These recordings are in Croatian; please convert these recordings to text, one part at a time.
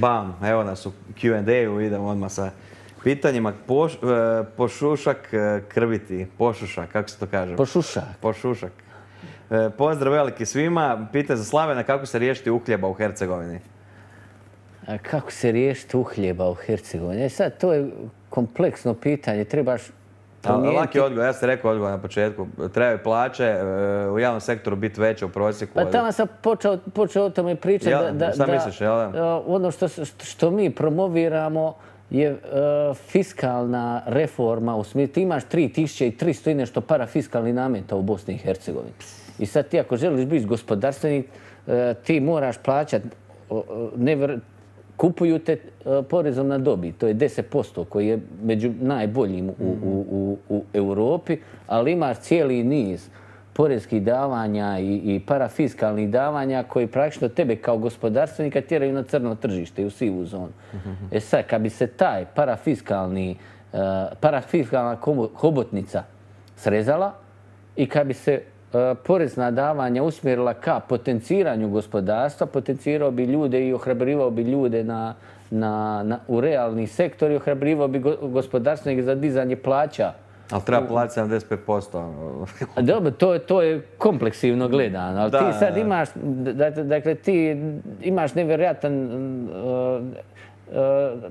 Bam, evo nas u Q&A-u, idemo odmah sa pitanjima. Poš, e, pošušak e, krviti, pošušak, kako se to kaže? Pošušak. Pošušak. E, pozdrav veliki svima. Pitanje za Slavena kako se riješiti uhljeba u Hercegovini? A kako se riješiti uhljeba u Hercegovini? E sad, to je kompleksno pitanje. Trebaš promijeniti... Laki odgovor, ja sam rekao odgovor na početku. Trebaju plaće e, u javnom sektoru biti veće u prosjeku. Pa tamo sam počeo, počeo o tome pričati. Ja, da, da, šta da, misliš, da? e, Ono što, što mi promoviramo je e, fiskalna reforma. U smislu, ti imaš 3300 i nešto parafiskalnih nameta u Bosni i Hercegovini. I sad ti ako želiš biti gospodarstvenik, e, ti moraš plaćati kupuju te e, porezom na dobit. To je 10% koji je među najboljim u, Europi, ali imaš cijeli niz porezkih davanja i, i parafiskalnih davanja koji praktično tebe kao gospodarstvenika tjeraju na crno tržište i u sivu zonu. E sad, kad bi se taj parafiskalni, uh, parafiskalna hobotnica srezala i kad bi se porezna davanja usmjerila ka potenciranju gospodarstva, potencirao bi ljude i ohrabrivao bi ljude na, na, na, u realni sektor i ohrabrivao bi go, gospodarstvenike za dizanje plaća Ali treba platiti 75%. A Dobro, to, je- to je kompleksivno gledano, ali Da, ti sad imaš, dakle, ti imaš nevjerojatan, uh, uh,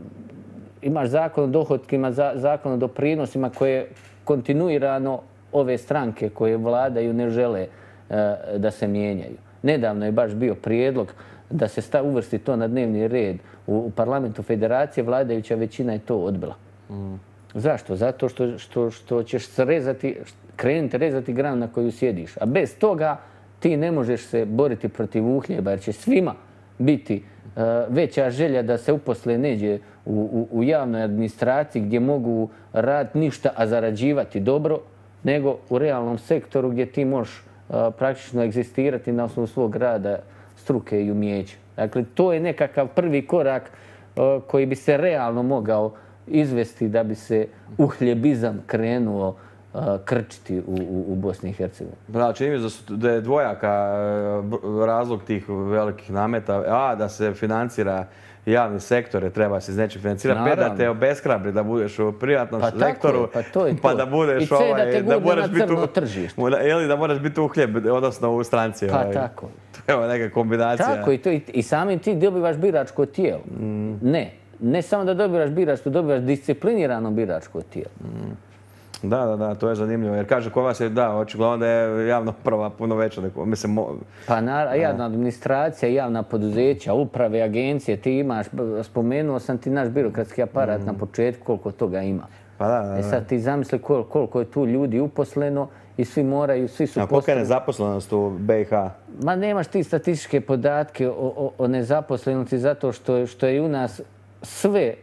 imaš zakon o dohotkima, za, zakon o doprinosima koje kontinuirano ove stranke koje vladaju ne žele uh, da se mijenjaju. Nedavno je baš bio prijedlog da se sta, uvrsti to na dnevni red u, u parlamentu federacije, vladajuća većina je to odbila. Zašto? Zato što, što, što ćeš krenuti rezati granu na koju sjediš. A bez toga ti ne možeš se boriti protiv uhljeba jer će svima biti uh, veća želja da se uposle neđe u, u, u javnoj administraciji gdje mogu raditi ništa, a zarađivati dobro, nego u realnom sektoru gdje ti možeš uh, praktično egzistirati na osnovu svog rada, struke i umjeća. Dakle, to je nekakav prvi korak uh, koji bi se realno mogao izvesti da bi se uhljebizam krenuo uh, krčiti u, Bosni i Hercegovini. Da, čini mi da je dvojaka e, razlog tih velikih nameta. A, da se financira javni sektor, jer treba se iz nečeg financirati. P, da te obeshrabri da budeš u privatnom Pa sektoru. je, pa to je Pa da budeš I C, da ovaj, te gurne moraš na biti u- tržište. Mora- Ili da moraš biti uhljeb, odnosno u stranci. Pa ovaj. tako. To je neka kombinacija. Tako i, to, i, i samim ti dobivaš biračko tijelo. Ne. Ne samo da dobivaš biračko, dobivaš disciplinirano biračko tijelo. Da, da, da, to je zanimljivo. Jer kaže, kod vas je, da, očigledno da je javna prva puno veća. Nego, mislim, mo- Pa naravno, javna administracija, javna poduzeća, uprave, agencije, ti imaš, spomenuo sam ti naš birokratski aparat na početku, koliko toga ima. pa da, da, E da. sad ti zamisli kol- koliko je tu ljudi uposleno i svi moraju, svi su A kolika je nezaposlenost u BiH? Ma nemaš ti statističke podatke o, o, o nezaposlenosti zato što, što je u nas sve e,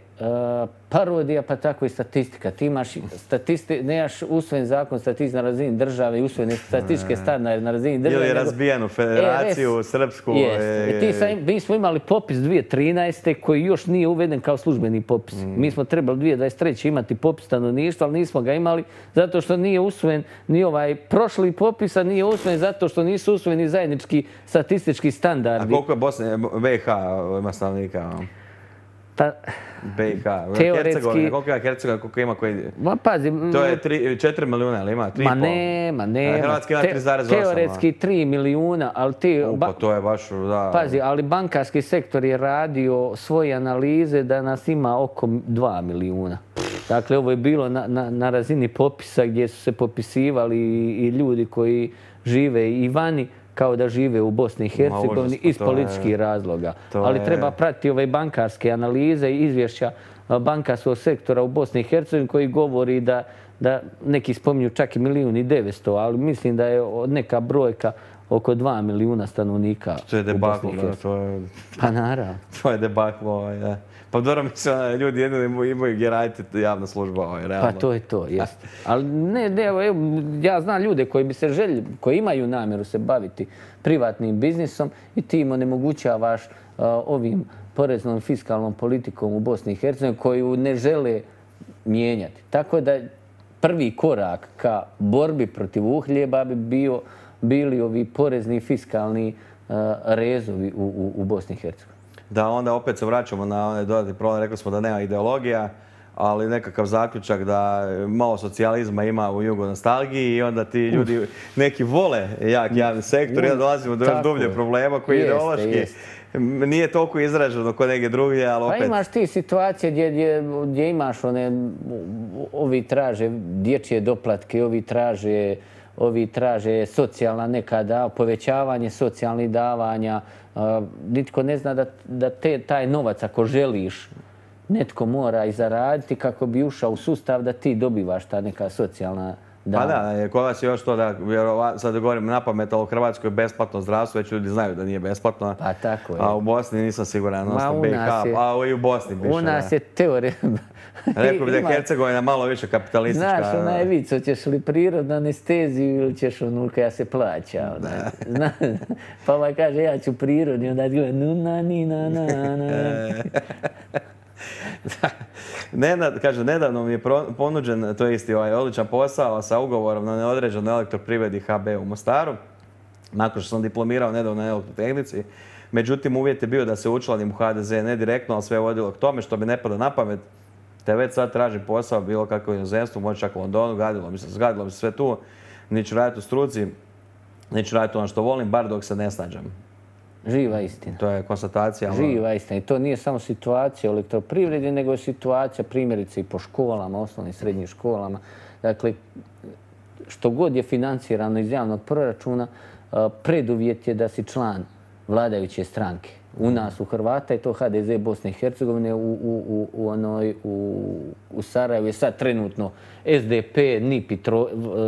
parodija pa tako i statistika. Ti imaš statisti, nemaš usvojen zakon statistika na razini države i usvojene statističke standarde na razini države. Ili je razbijenu federaciju, RS. srpsku. E, I ti sam, mi smo imali popis 2013. koji još nije uveden kao službeni popis. Mm. Mi smo trebali 2023. imati popis stanovništva, ali nismo ga imali zato što nije usvojen ni ovaj prošli popis, a nije usvojen zato što nisu usvojeni zajednički statistički A standardi. koliko je Bosne, BiH ima stanovnika? Pa, BiH. Teoretski- Hercegovina, koliko ima Hercegovina, koliko ima koji... ma pazi, To je 4 milijuna, ili ima? 3,5? ma nema, nema. Hrvatska ima Te- 3,8. Teoretski 3 milijuna, ali ti... U, ba- pa to je baš, da... Pazi, ali bankarski sektor je radio svoje analize da nas ima oko 2 milijuna. Dakle, ovo je bilo na, na, na razini popisa gdje su se popisivali i, i ljudi koji žive i vani kao da žive u Bosni i Hercegovini iz je- političkih razloga. Ali je- treba pratiti ove bankarske analize i izvješća bankarskog sektora u Bosni i Hercegovini koji govori da, da neki spominju čak i milijun i 900, ali mislim da je neka brojka oko 2 milijuna stanovnika To je u Bosni debakl, i da, Hercegovini. to je... Pa naravno. To je debakl, ovaj, da. Pa dobro, mislim, ono, ljudi jedino imaju, gdje raditi javna služba, ovaj, Pa realno. to je to, jeste. Ali ne, ne, evo, evo, ja znam ljude koji bi se želji, koji imaju namjeru se baviti privatnim biznisom i ti im onemogućavaš uh, ovim poreznom fiskalnom politikom u Bosni i Hercegovini koju ne žele mijenjati. Tako da prvi korak ka borbi protiv uhljeba bi bio bili ovi porezni fiskalni uh, rezovi u, u, u Bosni i Hercegovini. Da onda opet se vraćamo na onaj dodatni problem, rekli smo da nema ideologija, ali nekakav zaključak da malo socijalizma ima u jugo nostalgiji i onda ti ljudi neki vole jak javni sektor i onda dolazimo do još dublje problema koji ideološki. nije toliko izraženo kod neke druge, ali opet... Pa imaš ti situacije gdje, gdje, imaš one, ovi traže dječje doplatke, ovi traže ovi traže socijalna nekada, povećavanje socijalnih davanja. Nitko ne zna da, te, taj novac ako želiš netko mora i zaraditi kako bi ušao u sustav da ti dobivaš ta neka socijalna da. Pa da, kod vas je još to da, sad govorim na pamet, ali u Hrvatskoj je besplatno zdravstvo, već ljudi znaju da nije besplatno. Pa tako je. A u Bosni nisam siguran, Ma, u BiH, a i u Bosni biše. U nas je teorija. Rekao bi da je Hercegovina malo više kapitalistička. Znaš, onaj vic, hoćeš li prirodnu anesteziju ili ćeš onu ja se plaća. Zna, pa ovaj kaže, ja ću prirodni, onda gleda, nu na ni na na na. Kaže, nedavno mi je ponuđen, to je isti ovaj odličan posao sa ugovorom na neodređenoj elektroprivredi HB u Mostaru. Nakon što sam diplomirao nedavno na elektrotehnici. Međutim, uvjet je bio da se učlanim u HDZ ne direktno, ali sve je vodilo k tome što mi ne pada na pamet. Te već sad tražim posao, bilo kako u inozemstvu, možda čak u Londonu, gadilo mi se, zgadilo mi se sve tu. Neću raditi u struci, neću raditi ono što volim, bar dok se ne snađam. Živa istina. To je konstatacija. Živa istina. I to nije samo situacija u elektroprivredi, nego je situacija primjerice i po školama, osnovnim i srednjim školama. Dakle, što god je financirano iz javnog proračuna, preduvjet je da si član vladajuće stranke. U nas, u Hrvata, je to HDZ Bosne i Hercegovine, u, u, u, onoj, u, u Sarajevu je sad trenutno SDP, NIP i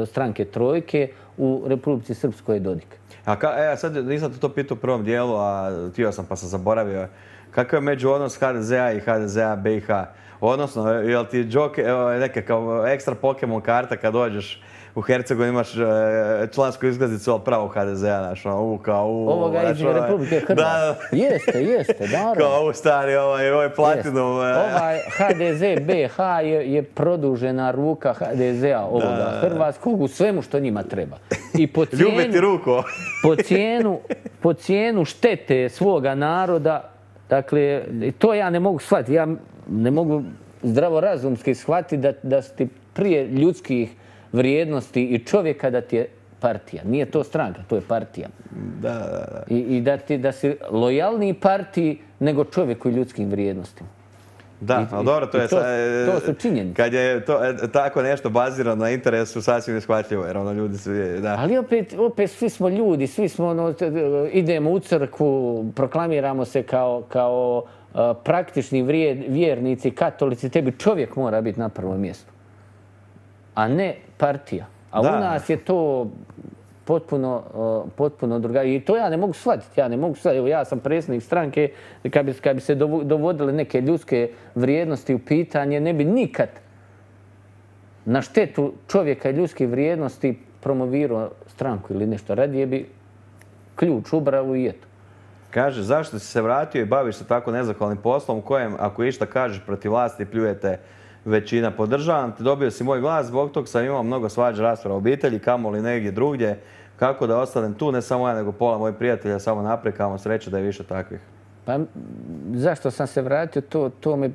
stranke Trojke, u Republici Srpskoj je Dodik. A ka, e, sad nisam to pitao u prvom dijelu, a htio sam pa sam zaboravio. Kakav je među odnos HDZ-a i HDZ-a BiH? Odnosno, jel ti džok, neka kao ekstra Pokemon karta kad dođeš u Hercegu imaš e, člansku izgaznicu, ali pravo HDZ-a, znaš, ono, u, kao u... Ovoga iz ovaj, Republike Hrvatske. Da, Jeste, jeste, naravno. Kao u stari, ovaj, ovaj platinum. E. Ovaj HDZ BH je, je produžena ruka HDZ-a ovoga Hrvatskog u svemu što njima treba. I po cijenu, Ljubiti ruku. po, cijenu, po cijenu štete svoga naroda, dakle, to ja ne mogu shvatiti. Ja ne mogu zdravorazumski shvatiti da, da ti prije ljudskih vrijednosti i čovjeka da ti je partija. Nije to stranka, to je partija. Da, da, da. I, i da, ti, da si lojalniji partiji nego čovjeku i ljudskim vrijednostima. Da, ali dobro, to je... To, to su činjenice. Kad je to, e, tako nešto bazirano na interesu, sasvim neshvatljivo, jer ono ljudi su... Da. Ali opet, opet svi smo ljudi, svi smo, ono, idemo u crkvu, proklamiramo se kao, kao praktični vjernici, katolici, tebi čovjek mora biti na prvom mjestu a ne partija. A u nas je to potpuno, potpuno drugačije. I to ja ne mogu shvatiti. Ja ne mogu shvatiti. Evo, ja sam predsjednik stranke. Kad bi, kad bi se dovodile neke ljudske vrijednosti u pitanje, ne bi nikad na štetu čovjeka i ljudske vrijednosti promovirao stranku ili nešto. Radije bi ključ ubrao i eto. Kaže, zašto si se vratio i baviš se tako nezahvalnim poslom u kojem, ako išta kažeš protiv vlasti, pljujete većina. Podržavam te, dobio si moj glas, zbog tog sam imao mnogo svađa rasprava obitelji, kamo li negdje drugdje. Kako da ostanem tu, ne samo ja, nego pola mojih prijatelja, samo naprijed, kamo sreće da je više takvih. Pa zašto sam se vratio, to, to me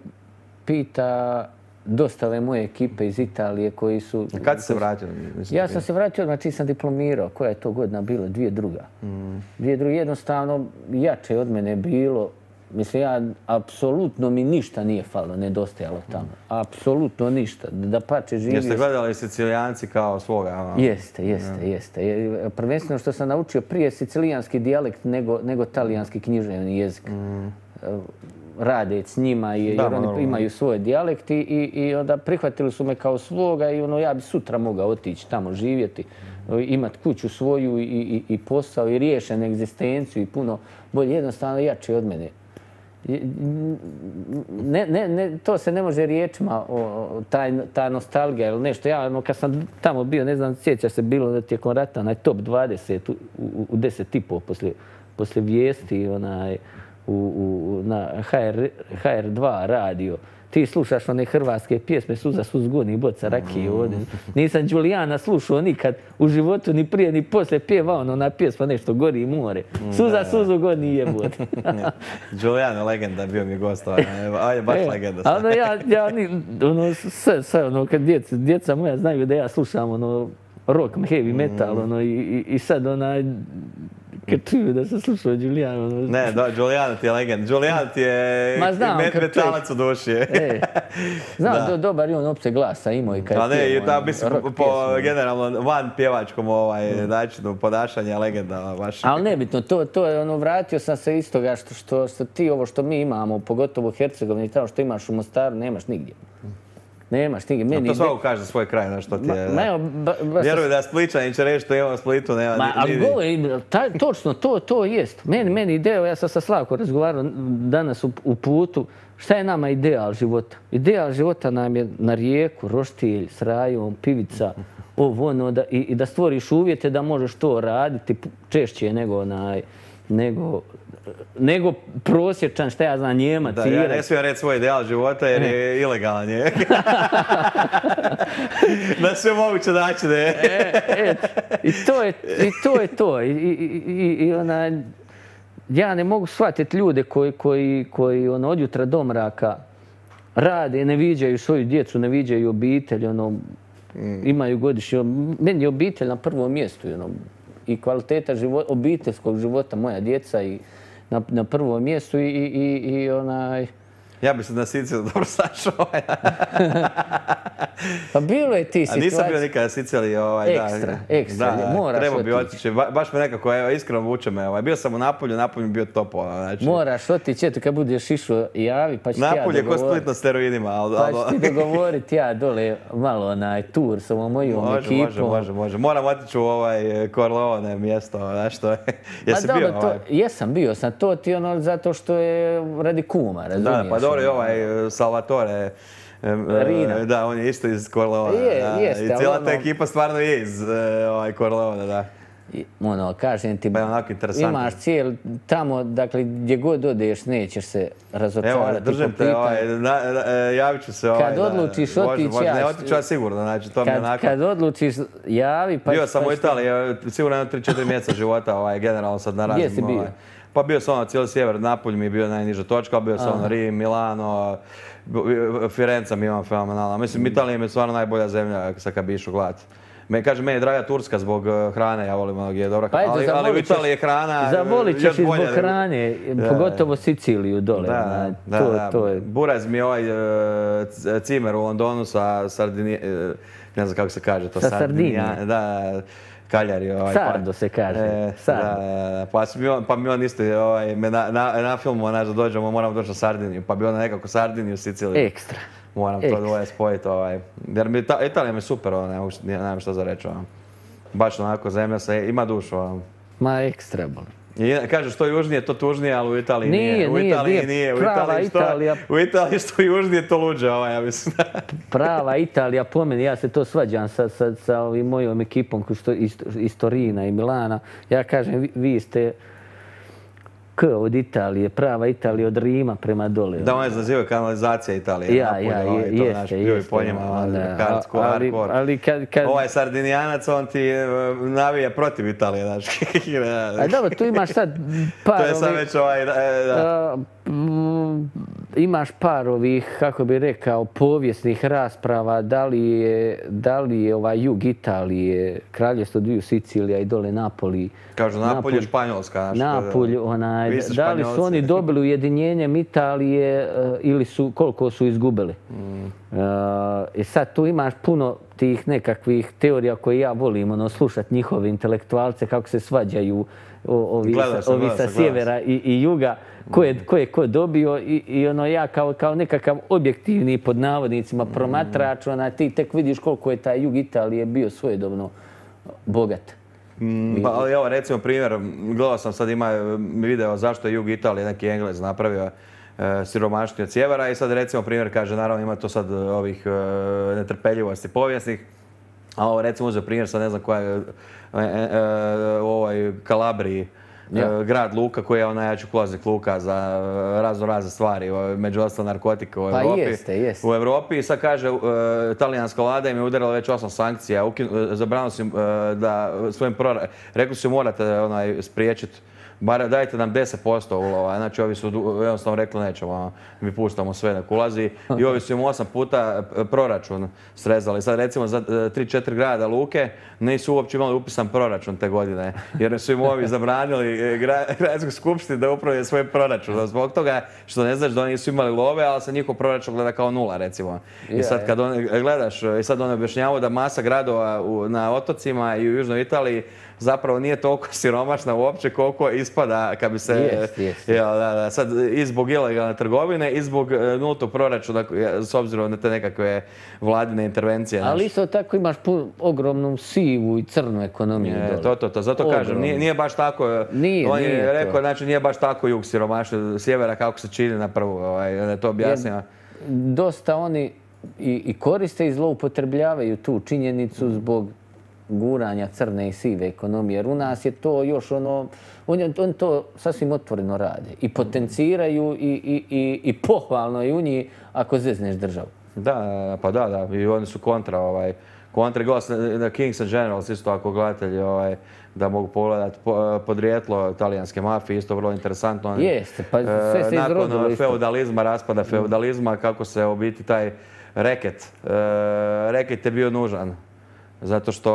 pita dostave moje ekipe iz Italije koji su... Kad si se vratio? Ja sam se vratio, znači sam diplomirao. Koja je to godina bila? Dvije druga. Mm. Dvije druga. Jednostavno, jače od mene bilo Mislim, ja, apsolutno mi ništa nije falo, nedostajalo tamo. Apsolutno ništa. Da pače živio... Jeste gledali sicilijanci kao svoga? Ono? Jeste, jeste, jeste. Prvenstveno što sam naučio prije sicilijanski dijalekt nego, nego talijanski književni jezik. Mm. Radeć s njima, jer oni imaju svoje dijalekti i, i onda prihvatili su me kao svoga i ono, ja bi sutra mogao otići tamo živjeti, imati kuću svoju i, i, i posao i riješen egzistenciju i puno bolje, jednostavno jače od mene ne, ne, ne, to se ne može riječima, o, taj, ta nostalgija ili nešto. Ja, ono, kad sam tamo bio, ne znam, sjeća se bilo da tijekom rata, onaj top 20 u, u, u 10 tipov poslije, vijesti, onaj, u, na HR, HR2 radio, ti slušaš one hrvatske pjesme Suza suzgoni boca rakije ovdje. Nisam Đulijana slušao nikad u životu, ni prije, ni poslije pjeva ono na pjesma nešto gori more. Suza suzu goni jebote. Julian je legenda, bio mi gost. ovaj, A je baš E, legenda. Ono, ja, ja ono, sve, sve, ono, kad djeca, djeca moja znaju da ja slušam, ono, rock, heavy Mm. metal, ono, i, i, i sad, onaj, kad čuju da sam slušao ono, Ne, da, Julian ti je legenda. Julian ti je Ma znam, met- metalac u duši. E, znam, Da. do, dobar je on opće glasa imao i kad A ne, i da, ono, mislim, po, pjesmu. generalno van pjevačkom ovaj, načinu ponašanja legenda baš. Ali nebitno, to, to je ono, vratio sam se iz toga što, što, što ti ovo što mi imamo, pogotovo u Hercegovini, tamo što imaš u Mostaru, nemaš nigdje. Nemaš nigdje. Meni To svako kaže svoj kraj, znaš što ti Ma, je. ma evo, ba, baš Vjeruj da Spličanin će reći što imamo u Splitu, nema Ma, ni- ali govorim, taj, točno, to, to jest. Meni, meni ideja, ja sam sa Slavkom razgovarao danas u, u putu, šta je nama ideal života? Ideal života nam je na rijeku, roštilj, s rajom, pivica, ovo ono, da, i, i da stvoriš uvjete da možeš to raditi češće nego onaj, nego, nego prosječan, šta ja znam, Njemac, Da, ja ne smijem reći svoj ideal života jer je ilegalan je. Na sve moguće načine. e, e, I to je, i to. Je to. I, i, i, onaj, ja ne mogu shvatiti ljude koji, koji, koji ono, od jutra do mraka rade, ne viđaju svoju djecu, ne viđaju obitelj, ono, imaju godišnje. Meni je obitelj na prvom mjestu. Ono, I kvaliteta života, obiteljskog života, moja djeca i na, na prvom mjestu i, i, i, onaj... Ja bi se na Siciliju dobro sašao. Pa bilo je ti A nisam bio situacija. nikad na Siciliji. Ovaj, da. Ekstra, ekstra, Da, moraš Trebao bi otići. otići. Ba- baš me nekako, evo, iskreno vuče me. Ovaj. Bio sam u Napolju, Napolju mi je bio top. ono, Znači, Moraš otići, eto kad budeš išao javi, pa ću ti ja Napolje je ko dogovoriti. Split na steroidima. Ali, Pa ću ti dogovoriti ja dole malo onaj tur sa ovom mojom Može, ekipom. može, može, može. Moram otići u ovaj Corleone mjesto, znaš što je. Jesi dobro, bio to, ovaj? jesam bio sam to ti ono zato što je radi kuma, razumiješ? Da, pa dobro i ovaj e, Salvatore. Rina. e, Da, on je isto iz Corleone. Je, da. jeste, I cijela ta ono- ekipa stvarno je iz e, ovaj Corleone, da. I, ono, kažem ti, Pa imaš cijel, tamo, dakle, gdje god odeš, nećeš se Evo, razočarati držim po te, ovaj, na, na, e, javit ću se. Ovaj, Kad odlučiš otići, ja Ne, ću- otiću ja sigurno, znači, to mi je Kad, onako... kad odlučiš, javi, pa... Bio sam pa u Italiji, evo, sigurno jedno 3-4 mjeseca života, ovaj, generalno sad na raznim... Gdje si bio? Ovaj, pa bio sam ono, cijeli sjever, Napolj mi je bio najniža točka, bio sam ono, Rim, Milano, Firenca mi imam fenomenalna. Mislim, Italija mi je stvarno najbolja zemlja sad kad bi išao gledat. Me, kaže, meni je draga Turska zbog eh, hrane, ja volim ono gdje je dobra Pa eto, ali, ali u zavolit Italiji je hrana Zavolit još ćeš i zbog hrane, pogotovo Siciliju dole. Da, da, to, da. to je... Buraz mi je ovaj c- cimer u Londonu sa Sardini... eh, ne znam kako se kaže to. Sa Sardinija- Sardinije. Da, Kaljari. Ovaj, Sardo se kaže, E, Sardo. Da, da, da. Pa, mi on, pa mi on isto ovaj, me na, na, na filmu, znaš, da dođemo, moramo doći na Sardiniju. Pa bi onda nekako Sardiniju, Siciliju. Ekstra. Moram to ekstra. dvoje spojiti. Ovaj. Jer mi Italija mi je super, ono, nemam, nemam šta za reći. Ono. Baš onako zemlja se, ima dušu. Ono. Ma ekstra, bol. I kaže što južnije, to tužnije, ali u Italiji nije. Nije, U Italiji nije. nije. U Prava Italiji što, Italija. U Italiji što južnije, to luđe, ovaj, ja mislim. Prava Italija po meni, ja se to svađam sa, sa, sa ovim mojom ekipom što iz, iz Torina i Milana. Ja kažem, vi, vi ste K od Italije, prava Italija od Rima prema dole. Da, one nazivaju kanalizacija Italije. ja, Napolje, ja, ovaj, je, to, jeste, znaš, pljuje jeste. po njima, ono, hardcore, ali, ali kad, kad, Ovaj Sardinijanac, on ti e, navija protiv Italije, znaš. A dobro, tu imaš sad par to je sad već ovaj, e, da. A, imaš par ovih, kako bi rekao, povijesnih rasprava, da li je, da li je ovaj jug Italije, kraljevstvo dviju Sicilija i dole Napoli. Kažu, Napolje je Španjolska. znaš, to je- Napolj, onaj, da li su oni dobili ujedinjenjem Italije e, ili su, koliko su izgubili. Mm. E, I sad tu imaš puno tih nekakvih teorija koje ja volim, ono, slušati njihove intelektualce kako se svađaju o- ovi, sa, sa sjevera i, i juga, ko je, ko je ko dobio i, i ono ja kao, kao nekakav objektivni pod navodnicima promatrač, ona, ti tek vidiš koliko je taj jug Italije bio svojedobno bogat. Mm, Pa, ali evo, recimo primjer, gledao sam sad ima e, video zašto je jug Italije neki Englez napravio e, od sjevera i sad recimo primjer kaže, naravno ima to sad e, ovih e, netrpeljivosti povijesnih, a ovo recimo uzeo primjer, sad ne znam koja je, ovoj Kalabriji, e, grad Luka koji je najjači ulaznik Luka za razno razne stvari, o, među ostalo narkotike u Pa Europi. jeste, jeste. U Europi i sad kaže, e, talijanska vlada im je udarila već osam sankcija, zabranili su im da svojim prora... Rekli su morate onaj spriječiti Bar dajte nam 10% ulova, znači ovi su jednostavno rekli nećemo, mi puštamo sve nek ulazi i ovi su im osam puta e, proračun srezali. Sad recimo za 3-4 grada Luke nisu uopće imali upisan proračun te godine, jer su im ovi zabranili e, gra- gradskoj skupštini da upravljaju svoj proračun. Zbog toga što ne znaš da oni nisu imali love, ali se njihov proračun gleda kao nula recimo. I sad kad on, gledaš, i sad on objašnjavao da masa gradova na otocima i u Južnoj Italiji zapravo nije toliko siromašna uopće koliko ispada kad bi se... Jest, jest. Jel, da, da, sad i zbog ilegalne trgovine i zbog e, nultog proračuna s obzirom na te nekakve vladine intervencije. Ali isto tako imaš pu- ogromnu sivu i crnu ekonomiju E, dole. to, to, to. Zato kažem, nije, nije baš tako, e, Nije, on je to. rekao, znači nije baš tako jug siromašniji, sjevera kako se čini na prvu, ovaj, je to objasnio. dosta oni i, i koriste i zloupotrebljavaju tu činjenicu zbog guranja crne i sive ekonomije. Jer u nas je to još ono, oni, to sasvim otvoreno rade. I potenciraju i, i, i, i pohvalno je u njih ako zezneš državu. Da, pa da, da, i oni su kontra, ovaj, kontra glas na Kings and Generals, isto ako gledatelji, ovaj, da mogu pogledati po, podrijetlo talijanske mafije, isto vrlo interesantno. Jeste, pa e, sve se izrodilo Nakon isto. feudalizma, raspada feudalizma, kako se u biti taj reket, e, reket je bio nužan. Zato što,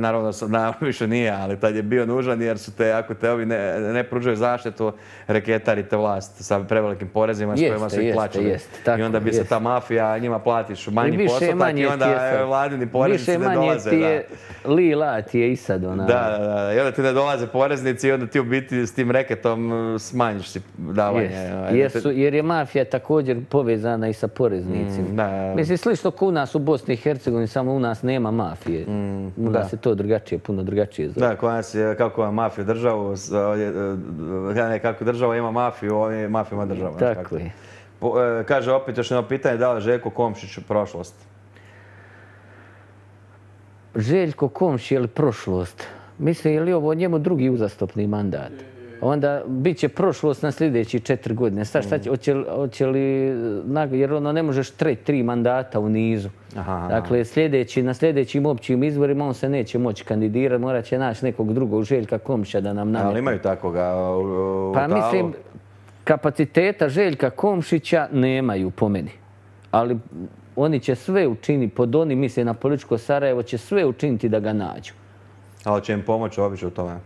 naravno, sad naravno više nije, ali tad je bio nužan jer su te, ako te ovi ne, ne pružaju zaštitu, reketarite vlast sa prevelikim porezima s kojima su ih plaćali. I onda bi se ta mafija, njima platiš manji više postotak manje i ti onda vladini poreznici Više ne manje dolaze. ti da. je lila ti je i sad ona. Da, da, da. I onda ti ne dolaze poreznici i onda ti u biti s tim reketom smanjiš si davanje. Jest. ovaj, Jer, je mafija također povezana i sa poreznicima. Mm, da. Mislim, slično kao u nas u Bosni i Hercegovini, samo u nas nema mafije. U nas je to drugačije, puno drugačije zove. Da, kod nas je kako ima mafiju državu, e, e, ne, kako država ima mafiju, ovdje mafija ima državu. znaš Tako kako. je. Po- e, kaže opet još jedno pitanje, da li je Željko Komšić prošlost? Željko Komši je li prošlost? Mislim, je li ovo njemu drugi uzastopni mandat? Onda bit će prošlost na sljedeći četiri godine. Sad šta će, hoće, li- nag- jer ono ne možeš tre, tri mandata u nizu. Aha. Dakle, sljedeći, na sljedećim općim izborima on se neće moći kandidirati, morat će naći nekog drugog Željka Komša da nam nametne. Ali imaju takoga u, u Pa talu. mislim, kapaciteta Željka Komšića nemaju po meni. Ali oni će sve učiniti, pod oni misle na političko Sarajevo, će sve učiniti da ga nađu. Ali će im pomoći obično u tome.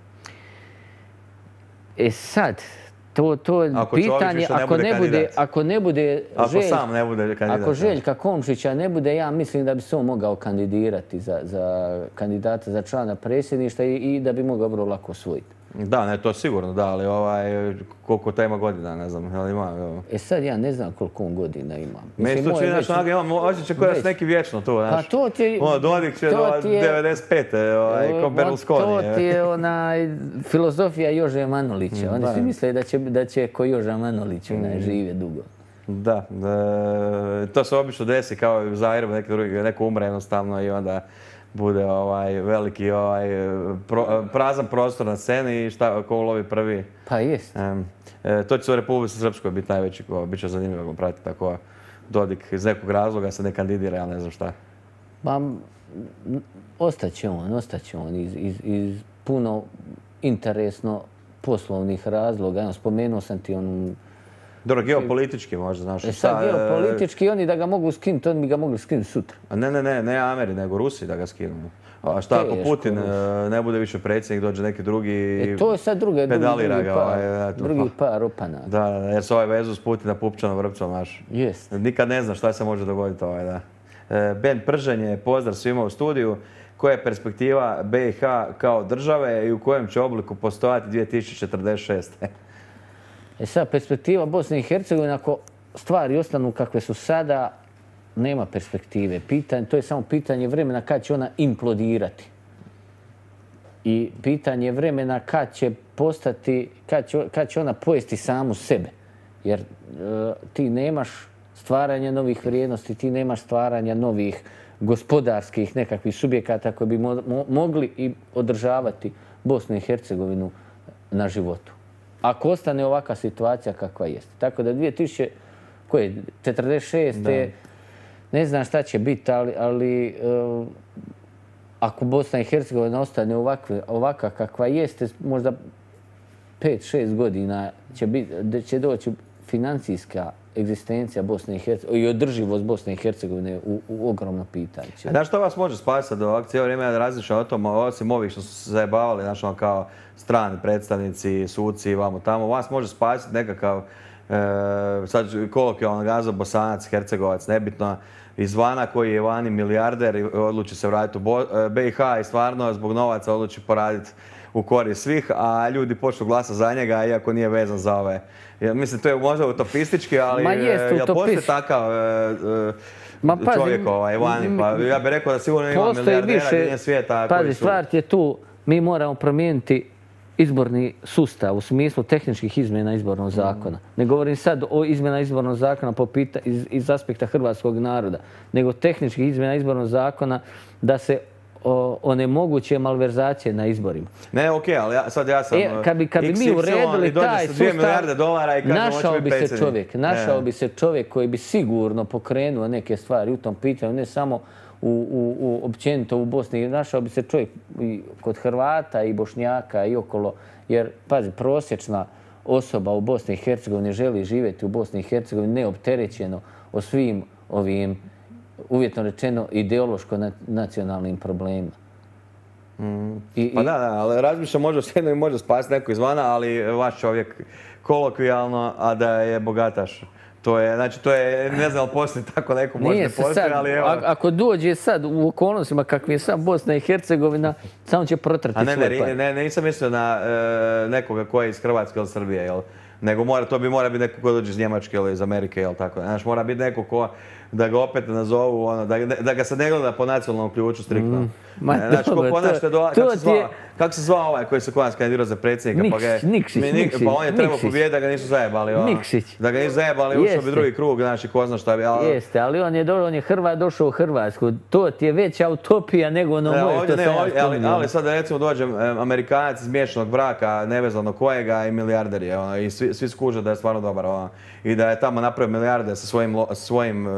E sad, to, to Ako pitanje, ne ako ne bude, kandidat. ako ne bude Ako Želj- sam ne bude kandidat. Ako Željka Komšića ne bude, ja mislim da bi se on mogao kandidirati za, za kandidata za člana predsjedništva i, i da bi mogao vrlo lako osvojiti. Da, ne, to sigurno, da, ali ovaj, koliko taj ima godina, ne znam, jel ima... evo. E sad ja ne znam koliko on godina ima. Meni se je čini, onak, imam osjećaj da su već. neki vječno tu, znaš. Pa to ti je- Ono, Dodik će do ti je- 95. Ovaj, kao Berlusconi. To je. ti je onaj filozofija Jože Manolića. Oni da. svi misle da će, da će ko Joža Manolić onaj, živje dugo. Da, da, to se obično desi kao i u Zagrebu, neki drugi, neko umre jednostavno i onda bude ovaj veliki ovaj pro- prazan prostor na sceni i šta ko ulovi prvi. Pa jest. E, to će se u Republici Srpskoj biti najveći, ko, bit će zanimljivo pratiti tako Dodik iz nekog razloga se ne kandidira, ja ne znam šta. Pa ostaće on, ostaće on iz, iz, iz puno interesno poslovnih razloga. Evo, spomenuo sam ti onu... Dobro, geopolitički možda, znaš. E sad, e, geopolitički, oni da ga mogu skinuti, oni bi ga mogli skinuti sutra. Ne, ne, ne, ne Ameri, nego Rusi da ga skinu. A šta ako Putin e, ne bude više predsjednik, dođe neki drugi E, to je sad drugi, pedalira drugi ga. par, ovaj, drugi pa. par opana. Da, jer se ovaj vezu s Putina pupčanom vrpcom, znaš. Jest. Nikad ne zna šta se može dogoditi ovaj, da. E, Ben Prženje, pozdrav svima u studiju. Koja je perspektiva BiH kao države i u kojem će obliku postojati 2046. E sad, perspektiva Bosne i Hercegovine, ako stvari ostanu kakve su sada, nema perspektive. Pitanje, to je samo pitanje vremena kad će ona implodirati. I pitanje vremena kad će postati, kad će, kad će ona pojesti samu sebe. Jer e, ti nemaš stvaranja novih vrijednosti, ti nemaš stvaranja novih gospodarskih nekakvih subjekata koji bi mo- mo- mogli i održavati Bosnu i Hercegovinu na životu. Ako ostane ovakva situacija kakva jeste. Tako da 2000, koje, 46. ne znam šta će biti, ali, ali e, ako Bosna i Hercegovina ostane ovakva, ovakva kakva jeste, možda 5-6 godina će, će doći financijska egzistencija Bosne i Hercegovine i održivost Bosne i Hercegovine u, u ogromno pitanje. A što vas može spasiti do ovak cijelo vrijeme da razmišljam o tom, osim ovih što su se zajebavali, ono kao strani predstavnici, suci, vamo tamo, vas može spasiti nekakav, e, sad kolokvijalno gazo, bosanac, hercegovac, nebitno, izvana koji je vani milijarder i odluči se vratiti u BiH i stvarno zbog novaca odluči poraditi u korist svih, a ljudi počnu glasati za njega iako nije vezan za ove. mislim, to je možda utopistički, ali Ma jest, jel postoji takav e, e, Ma, pazi, čovjek ovaj, vani? Pa ja bih rekao da sigurno ima milijardera svijeta pazi, stvar je tu, mi moramo promijeniti izborni sustav u smislu tehničkih izmjena izbornog zakona. Ne govorim sad o izmjena izbornog zakona po iz, iz aspekta hrvatskog naroda, nego tehničkih izmjena izbornog zakona da se onemoguće malverzacije na izborima. Ne, okej, ali sad ja sam... E, kad bi, kad bi mi uredili taj sustav, dolara i našao bi se čovjek, našao bi se čovjek koji bi sigurno pokrenuo neke stvari u tom pitanju, ne samo u, u, u općenito u Bosni. Našao bi se čovjek i kod Hrvata i Bošnjaka i okolo, jer, pazi, prosječna osoba u Bosni i Hercegovini želi živjeti u Bosni i Hercegovini neopterećeno o svim ovim uvjetno rečeno, ideološko-nacionalnim problemima. Mm. pa da, da, ali razmišljam može s i može spasiti neko izvana, ali vaš čovjek kolokvijalno, a da je bogataš. To je, znači, to je, ne znam, postoji tako neko, možda ne postoji, ali evo... Ako dođe sad u okolnostima kakvi je sad Bosna i Hercegovina, samo će protrati ne, ne, ne, ne, nisam mislio na e, nekoga ko je iz Hrvatske ili Srbije, jel? Nego mora, to bi mora biti neko ko dođe iz Njemačke ili iz Amerike, jel tako? Znači, mora biti neko ko da ga opet nazovu, ono, da, da ga se ne gleda po nacionalnom ključu striktno. Mm. Ma, znači, dobro, ko to, do, kako, se zvao, kako se zvao ovaj koji se kod nas kandidirao za predsjednika? Pa, ga Nikšić, mi, Nikšić, pa on je trebao pobijediti da ga nisu zajebali. Ono. Nikšić. Da ga nisu zajebali, ušao bi drugi krug, znači ko zna šta bi. Ali... Jeste, ali on je, do, on je Hrvat došao u Hrvatsku. To ti je veća utopija nego ono e, moje što ne, ovdje, ali, ali sad recimo dođem Amerikanac iz miješnog braka, nevezano kojega i milijarder je. Ono, I svi, svi skuže da je stvarno dobar. Ono, I da je tamo napravio milijarde sa svojim, svojim uh,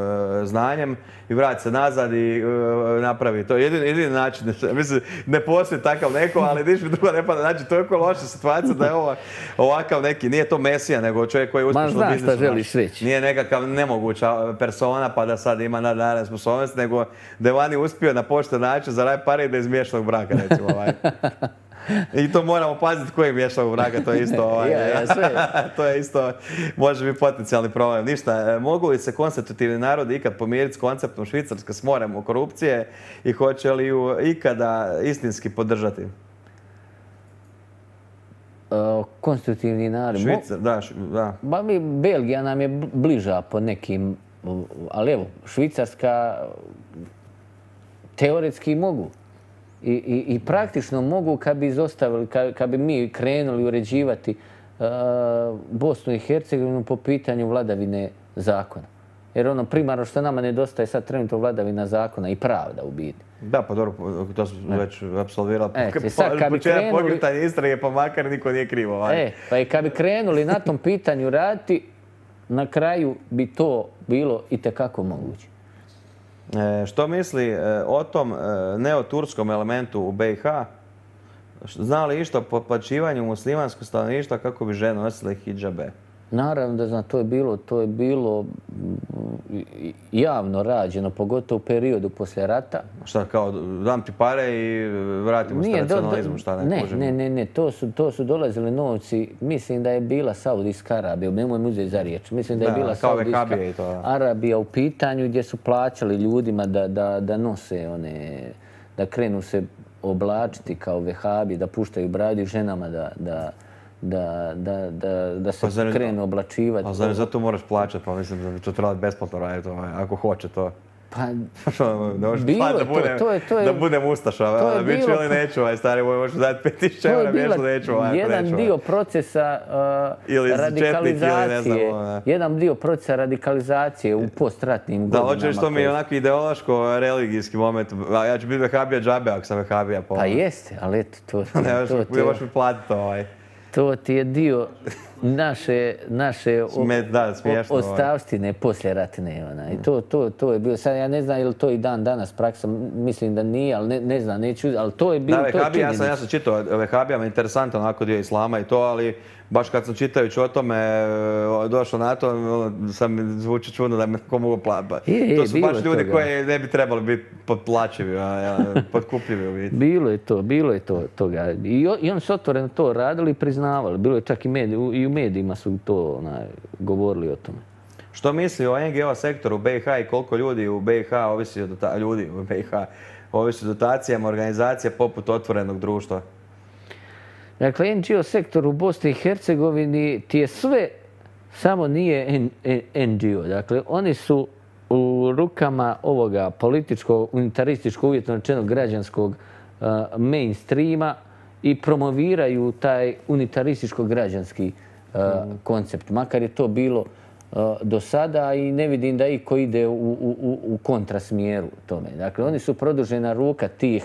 znanjem i vrati se nazad i uh, napravi to. Jedini, jedini način, mislim, ne postoji takav neko, ali niš mi drugo ne pada. Znači, to je loša situacija da je ovo ovakav neki, nije to mesija, nego čovjek koji je uspješno Ma šta želiš reći. Nije nekakav nemoguća persona pa da sad ima nadalje sposobnost, nego da je vani uspio na pošten način za raj pare i da je iz miješnog braka, recimo. Ovaj. I to moramo paziti koji miješao u vraga, to je isto, ovaj, to je isto, može biti potencijalni problem. Ništa, e, mogu li se konstitutivni narodi ikad pomiriti s konceptom Švicarske s morem u korupcije i hoće li ju ikada istinski podržati? Uh, konstitutivni narod. Švicar, da, da. Ba mi, Belgija nam je bliža po nekim, ali evo, Švicarska teoretski mogu. I, i, i praktično mogu kad bi izostavili, kad, kad bi mi krenuli uređivati uh, Bosnu i Hercegovinu po pitanju vladavine zakona. Jer ono primarno što nama nedostaje sad trenutno vladavina zakona i pravda u biti. Da, pa dobro, to smo već apsolvirali. E, sad kad bi krenuli... Istrage, pa makar niko nije krivo. E, pa i kad bi krenuli na tom pitanju raditi, na kraju bi to bilo i tekako moguće. E, što misli e, o tom e, neoturskom elementu u BiH? Zna li išta o potplaćivanju muslimanskog stanovništva kako bi žene nosile hidžabe? Naravno da znam, to je bilo, to je bilo javno rađeno, pogotovo u periodu poslije rata. Šta, kao dam ti pare i vratimo se nacionalizmu, šta ne, ne Ne, ne, ne, to su, to su dolazili novci, mislim da je bila Saudijska Arabija, nemoj mu uzeti za riječ, mislim da je bila Saudijska Arabija u pitanju gdje su plaćali ljudima da, da, da nose one, da krenu se oblačiti kao vehabi, da puštaju bradi ženama da, da, da, da, da, da se pa krenu oblačivati. A zar zato moraš plaćati? Pa mislim da bi to trebalo besplatno raditi, ovaj, ako hoće to. Pa, bilo da budem, to, je, to je, da budem ustaša, to je ću ili neću, ovaj stari moj, možeš dati 5000 eura, mjesto neću, ovaj, jedan neću, dio procesa uh, ili radikalizacije, ili ne znam, ovaj. jedan dio procesa radikalizacije u postratnim godinama. Da, hoćeš to mi je onako ideološko-religijski moment, ja ću biti vehabija džabe ako sam vehabija. Pa jeste, ali eto, to... to, to, to, to, to, to, to, ti je dio naše, naše o- Sme- da, smiješno, ovaj. ostavštine poslije ratne. Ona. I to, to, to je bilo, sad ja ne znam je li to i dan danas praksa, mislim da nije, ali ne, ne znam, neću, ali to je bilo, Da, to je Vehabija, ja sam, ja sam čitao o Vehabijama, interesantan onako dio islama i to, ali baš kad sam čitajući o tome e, došao na to, ono, sam zvuči čudno da me ko mogu. Je, je, To su baš ljudi toga. koji ne bi trebali biti potplaćivi, potkupljivi. Bilo je to, bilo je to toga. I, oni su otvoreno to radili i priznavali. Bilo je čak i, u- i u medijima su to onaj, govorili o tome. Što misli o NGO sektoru u BiH i koliko ljudi u BiH ovisi o ljudi u BiH ovisi o dotacijama organizacija poput otvorenog društva? Dakle, NGO sektor u Bosni i Hercegovini ti je sve, samo nije NGO. Dakle, oni su u rukama ovoga političkog, unitarističkog, uvjetno rečeno građanskog uh, mainstreama i promoviraju taj unitarističko-građanski uh, koncept. Makar je to bilo uh, do sada i ne vidim da iko ide u- u kontrasmjeru tome. Dakle, oni su produžena ruka tih